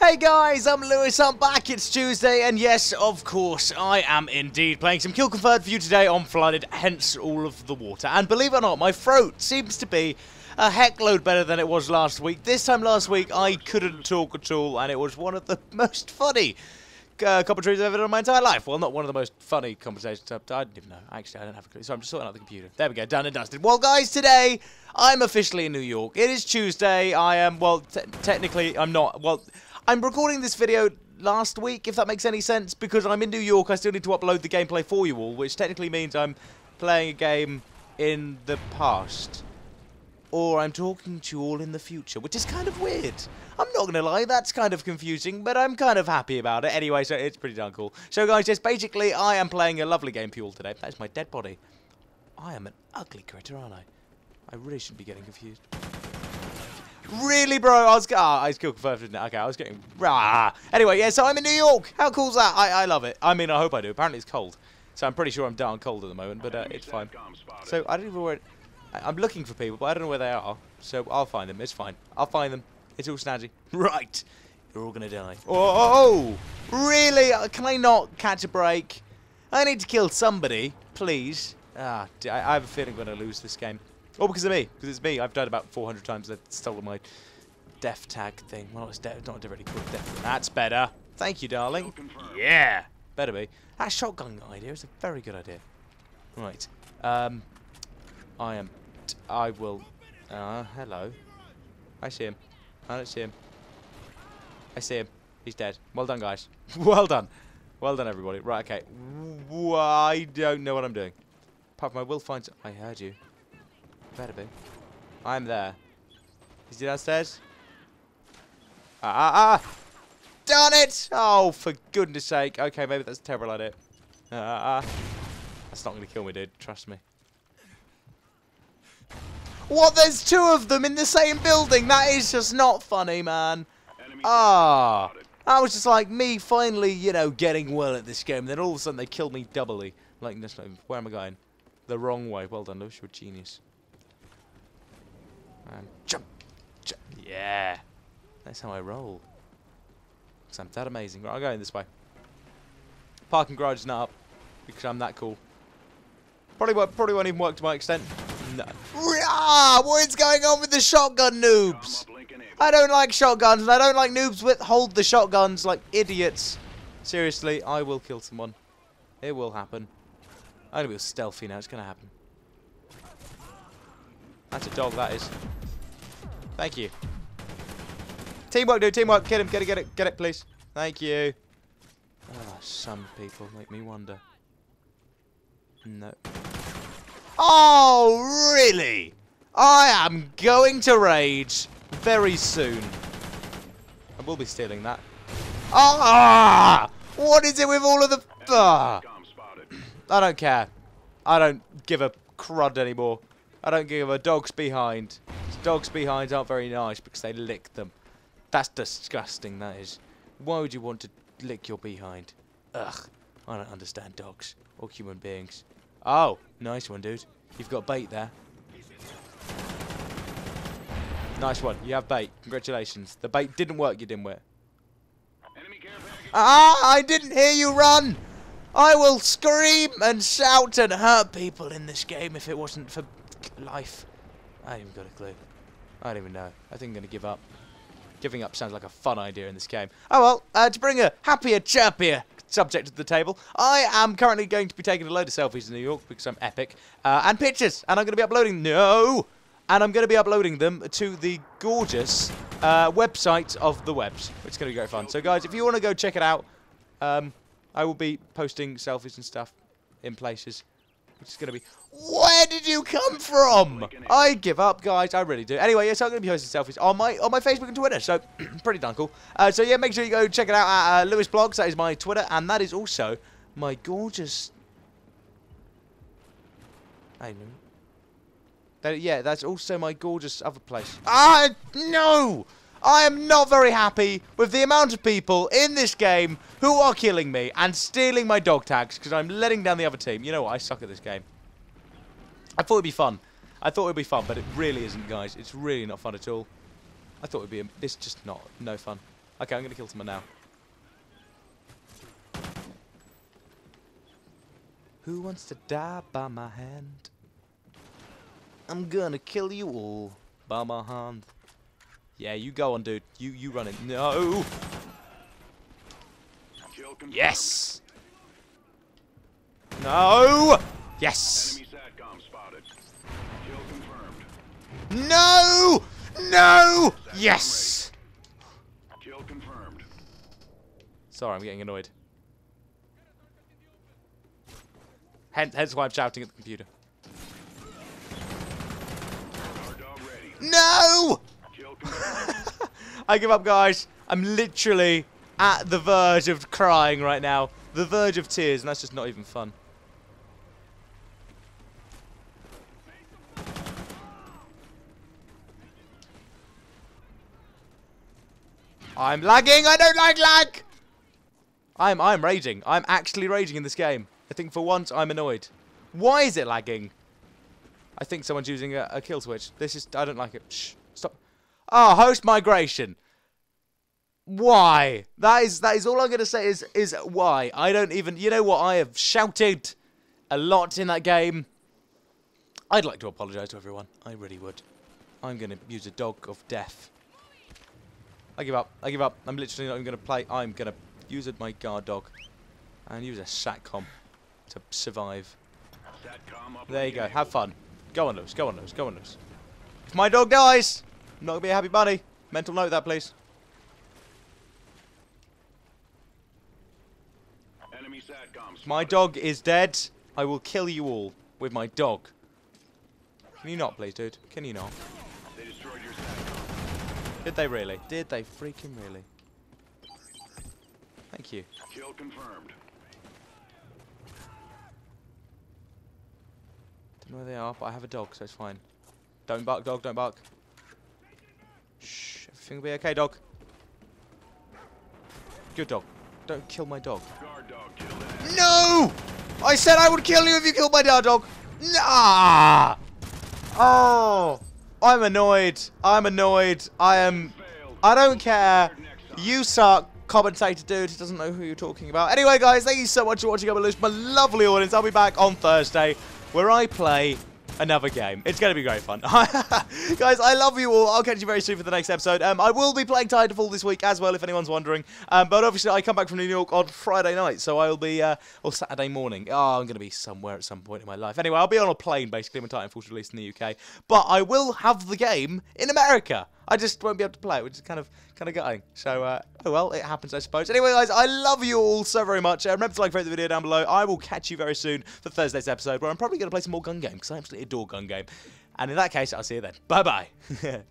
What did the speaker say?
Hey guys, I'm Lewis, I'm back, it's Tuesday, and yes, of course, I am indeed playing some Kill Confirmed for you today on Flooded, hence all of the water. And believe it or not, my throat seems to be a heck load better than it was last week. This time last week, I couldn't talk at all, and it was one of the most funny uh, commentaries I've ever done in my entire life. Well, not one of the most funny conversations. I didn't even know. Actually, I don't have a clue. So I'm just sorting out the computer. There we go. Done and dusted. Well, guys, today I'm officially in New York. It is Tuesday. I am, well, technically, I'm not. Well, I'm recording this video last week, if that makes any sense, because I'm in New York. I still need to upload the gameplay for you all, which technically means I'm playing a game in the past or I'm talking to you all in the future, which is kind of weird. I'm not going to lie, that's kind of confusing, but I'm kind of happy about it. Anyway, so it's pretty darn cool. So guys, yes, basically, I am playing a lovely game for all today. That's my dead body. I am an ugly critter, aren't I? I really shouldn't be getting confused. Really, bro? I was, ah, I was kill confirmed, didn't it? Okay, I was getting, rah. Anyway, yeah, so I'm in New York. How cool's that? I, I love it. I mean, I hope I do. Apparently it's cold. So I'm pretty sure I'm darn cold at the moment, but uh, it's fine. So I don't even worry. I'm looking for people, but I don't know where they are. So I'll find them. It's fine. I'll find them. It's all snazzy. Right. You're all going to die. Oh, really? Uh, can I not catch a break? I need to kill somebody, please. Ah, I have a feeling I'm going to lose this game. Oh, because of me. Because it's me. I've died about 400 times. I've stolen my death tag thing. Well, it's not directly called death. That's better. Thank you, darling. Yeah. Better be. That shotgun idea is a very good idea. Right. Um, I am I will... Uh, hello. I see him. I don't see him. I see him. He's dead. Well done, guys. well done. Well done, everybody. Right, okay. I don't know what I'm doing. Apart I will find... I heard you. Better be. I'm there. Is he downstairs? Ah, ah, ah! Darn it! Oh, for goodness sake. Okay, maybe that's a terrible idea. Ah, ah, ah. That's not going to kill me, dude. Trust me. What? There's two of them in the same building. That is just not funny, man. Ah. That was just like me finally, you know, getting well at this game. Then all of a sudden they killed me doubly. Like, this, where am I going? The wrong way. Well done, Lewis. You're a genius. And jump. jump. Yeah. That's how I roll. Because I'm that amazing. Right, I'm going this way. Parking garage is not up. Because I'm that cool. Probably, probably won't even work to my extent. Ah, what is going on with the shotgun noobs? I don't like shotguns, and I don't like noobs with hold the shotguns like idiots. Seriously, I will kill someone. It will happen. I'm gonna be stealthy now. It's gonna happen. That's a dog. That is. Thank you. Teamwork, dude. Teamwork. Get him. Get it. Get it. Get it, please. Thank you. Oh, some people make me wonder. No. Oh, really? I am going to rage very soon. I will be stealing that. Ah! What is it with all of the... Ah. I don't care. I don't give a crud anymore. I don't give a dog's behind. Dogs behinds aren't very nice because they lick them. That's disgusting, that is. Why would you want to lick your behind? Ugh. I don't understand dogs or human beings. Oh, nice one, dude. You've got bait there. Nice one. You have bait. Congratulations. The bait didn't work, you dimwit. Ah! I didn't hear you run! I will scream and shout and hurt people in this game if it wasn't for life. I haven't even got a clue. I don't even know. I think I'm going to give up. Giving up sounds like a fun idea in this game. Oh well, uh, to bring a happier, chirpier subject to the table. I am currently going to be taking a load of selfies in New York because I'm epic. Uh, and pictures. And I'm going to be uploading... No! And I'm going to be uploading them to the gorgeous uh, website of the webs. Is going to be great fun. So, guys, if you want to go check it out, um, I will be posting selfies and stuff in places which is going to be... Where did you come from? I give up, guys. I really do. Anyway, yes, I'm going to be posting selfies on my on my Facebook and Twitter, so pretty darn cool. Uh, so, yeah, make sure you go check it out at uh, Lewis Blogs. That is my Twitter, and that is also my gorgeous... I know. That, yeah, that's also my gorgeous other place. Ah, no! I am not very happy with the amount of people in this game who are killing me and stealing my dog tags because I'm letting down the other team. You know what? I suck at this game. I thought it'd be fun. I thought it'd be fun, but it really isn't, guys. It's really not fun at all. I thought it'd be. A, this just not no fun. Okay, I'm gonna kill someone now. Who wants to die by my hand? I'm gonna kill you all by my hand. Yeah, you go on, dude. You you run it. No. Yes. No. Yes. No. No. Yes. Kill confirmed. Sorry, I'm getting annoyed. Hence, hence why I'm shouting at the computer. No! I give up, guys. I'm literally at the verge of crying right now. The verge of tears, and that's just not even fun. I'm lagging. I don't like lag. I'm I'm raging. I'm actually raging in this game. I think for once I'm annoyed. Why is it lagging? I think someone's using a, a kill switch. This is I don't like it. Shh. Stop. Ah, oh, host migration. Why? That is that is all I'm gonna say is is why. I don't even you know what I have shouted a lot in that game. I'd like to apologise to everyone. I really would. I'm gonna use a dog of death. I give up. I give up. I'm literally not even gonna play. I'm gonna use it my guard dog and use a satcom to survive. There you go. Have fun. Go on, Lewis. Go on, Lewis. Go on, Lewis. If my dog dies, I'm not gonna be a happy bunny. Mental note that, please. My dog is dead, I will kill you all with my dog. Can you not, please, dude? Can you not? Did they really? Did they freaking really? Thank you. Kill confirmed. Don't know where they are, but I have a dog, so it's fine. Don't bark, dog, don't bark. Shh, everything will be okay, dog. Good dog. Don't kill my dog. dog kill No! I said I would kill you if you killed my dog. Nah! Oh! I'm annoyed. I'm annoyed. I am... I don't care. You suck commentator dude who doesn't know who you're talking about. Anyway, guys, thank you so much for watching. I'm my lovely audience. I'll be back on Thursday where I play another game. It's going to be great fun. Guys, I love you all. I'll catch you very soon for the next episode. Um, I will be playing Titanfall this week as well, if anyone's wondering. Um, but obviously, I come back from New York on Friday night, so I'll be, uh, or Saturday morning. Oh, I'm going to be somewhere at some point in my life. Anyway, I'll be on a plane, basically, when Titanfall's released in the UK. But I will have the game in America. I just won't be able to play it, which is kind of kind of gutting. So, uh, oh well, it happens, I suppose. Anyway, guys, I love you all so very much. Uh, remember to like, rate the video down below. I will catch you very soon for Thursday's episode, where I'm probably going to play some more gun game, because I absolutely adore gun game. And in that case, I'll see you then. Bye-bye.